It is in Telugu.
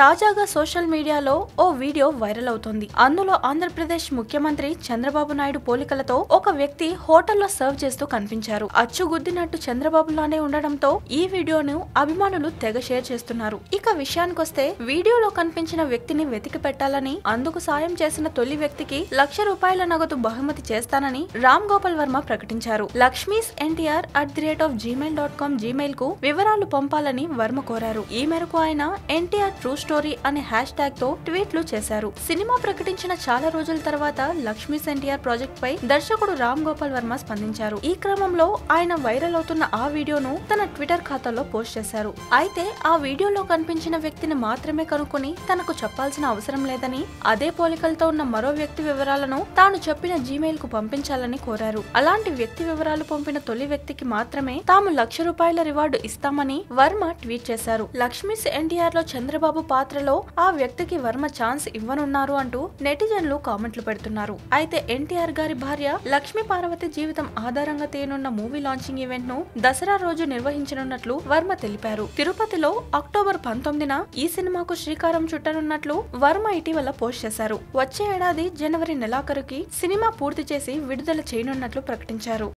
తాజాగా సోషల్ మీడియాలో ఓ వీడియో వైరల్ అవుతోంది. అందులో ఆంధ్రప్రదేశ్ ముఖ్యమంత్రి చంద్రబాబు నాయుడు పోలికలతో ఒక వ్యక్తి హోటల్లో సర్వ్ చేస్తూ కనిపించారు. అచ్చుగుద్దినట్టు చంద్రబాబులానే ఉండడంతో ఈ వీడియోను అభిమానులు తెగ షేర్ చేస్తున్నారు. ఇక విషయానికొస్తే వీడియోలో కనిపించిన వ్యక్తిని వెతికి పెట్టాలని అందుకు సాయం చేసిన తొలి వ్యక్తికి లక్ష రూపాయల నగదు బహుమతి చేస్తానని రామ్ గోపాల్ వర్మ ప్రకటించారు. Lakshmi's NTR at the rate of Gmail dot com జీమెయిల్కు వివరాలు పంపాలని వర్మ కోరారు. ఈ మేరకు ఆయన ఎన్టీఆర్ ట్రూ స్టోరీ అనే హ్యాష్ ట్యాగ్తో ట్వీట్లు చేశారు. సినిమా ప్రకటించిన చాలా రోజుల తర్వాత లక్ష్మీస్ ఎన్టీఆర్ ప్రాజెక్ట్ పై దర్శకుడు రామ్ గోపాల్ వర్మ స్పందించారు. ఈ క్రమంలో ఆయన వైరల్ అవుతున్న ఆ వీడియోను తన ట్విట్టర్ ఖాతాలో పోస్ట్ చేశారు. అయితే ఆ వీడియోలో కనిపించిన వ్యక్తిని మాత్రమే కనుక్కొని తనకు చెప్పాల్సిన అవసరం లేదని అదే పోలికలతో ఉన్న మరో వ్యక్తి వివరాలను తాను చెప్పిన జీమెయిల్కు పంపించాలని కోరారు. అలాంటి వ్యక్తి వివరాలు పంపిన తొలి వ్యక్తికి మాత్రమే తాము లక్ష రూపాయల రివార్డు ఇస్తామని వర్మ ట్వీట్ చేశారు. లక్ష్మీస్ ఎన్టీఆర్లో చంద్రబాబు పాత్రలో ఆ వ్యక్తికి వర్మ ఛాన్స్ ఇవ్వనున్నారు అంటూ నెటిజన్లు కామెంట్లు పెడుతున్నారు. అయితే ఎన్టీఆర్ గారి భార్య లక్ష్మీ పార్వతి జీవితం ఆధారంగా తేనున్న మూవీ లాంచింగ్ ఈవెంట్ను దసరా రోజు నిర్వహించనున్నట్లు వర్మ తెలిపారు. తిరుపతిలో అక్టోబర్ పంతొమ్మిదిన ఈ సినిమాకు శ్రీకారం చుట్టనున్నట్లు వర్మ ఇటీవల పోస్ట్ చేశారు. వచ్చే ఏడాది జనవరి నెలాఖరుకి సినిమా పూర్తి చేసి విడుదల చేయనున్నట్లు ప్రకటించారు.